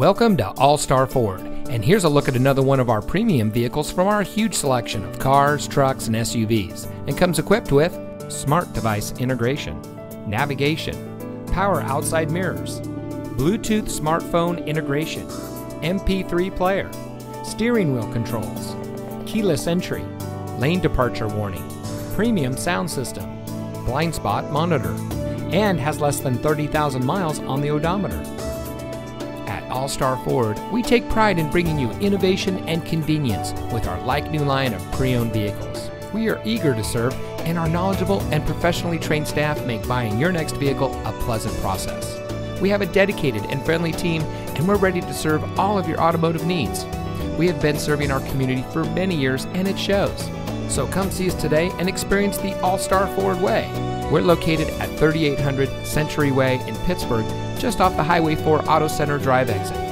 Welcome to All Star Ford, and here's a look at another one of our premium vehicles from our huge selection of cars, trucks, and SUVs, and comes equipped with smart device integration, navigation, power outside mirrors, Bluetooth smartphone integration, MP3 player, steering wheel controls, keyless entry, lane departure warning, premium sound system, blind spot monitor, and has less than 30,000 miles on the odometer. At All Star Ford, we take pride in bringing you innovation and convenience with our like new line of pre owned vehicles. We are eager to serve, and our knowledgeable and professionally trained staff make buying your next vehicle a pleasant process. We have a dedicated and friendly team, and we're ready to serve all of your automotive needs. We have been serving our community for many years, and it shows. So come see us today and experience the All Star Ford Way. We're located at 3800 Century Way in Pittsburg, just off the Highway 4 Auto Center Drive exit.